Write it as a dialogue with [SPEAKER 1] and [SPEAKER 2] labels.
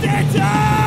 [SPEAKER 1] Stand up!